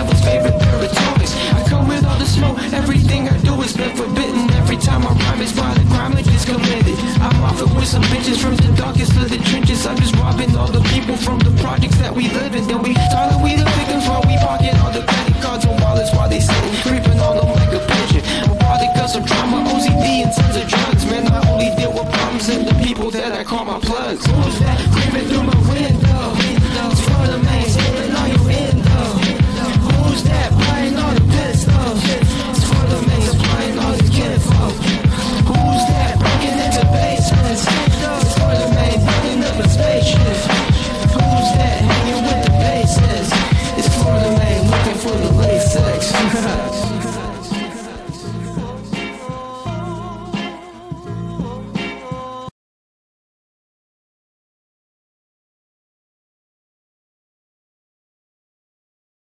devil's favorite pair. I come with all the smoke, everything I do is been forbidden. Every time I rhyme, it's while the crime is committed. I'm off it with some bitches from the darkest of the trenches. I'm just robbing all the people from the projects that we live in. Then we Tyler, we the victims while we pocket all the credit cards and wallets while they sit creeping on them like a pigeon. I'm product of some trauma, OCD and tons of drugs. Man, I only deal with problems and the people that I call my plugs. Who's that? Creeping Nossa.